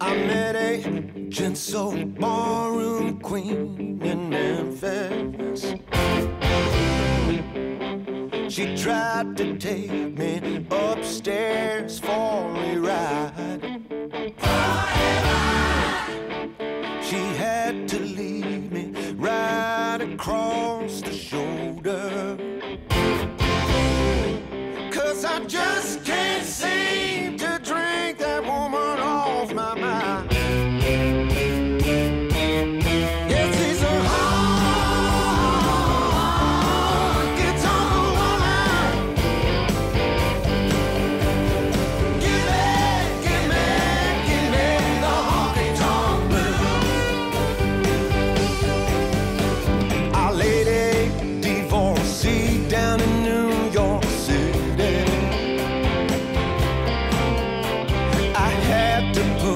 I met a gentle ballroom queen in Memphis. She tried to take me upstairs for a ride. She had to leave me right across the shoulder. To